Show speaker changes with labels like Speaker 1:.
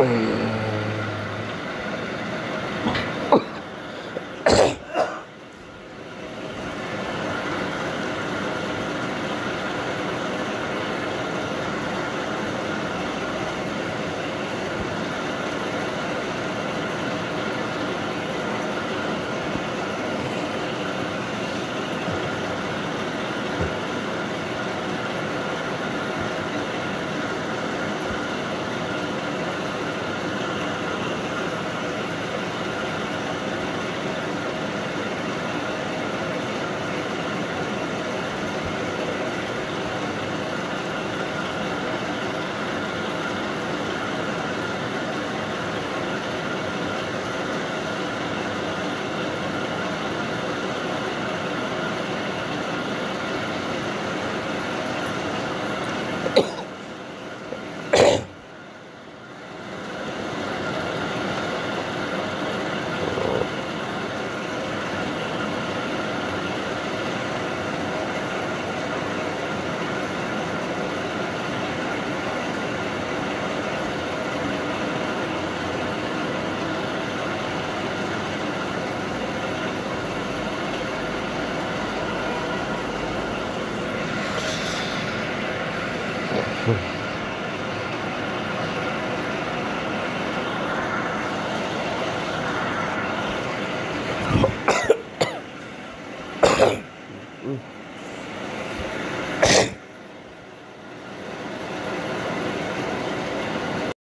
Speaker 1: Mm.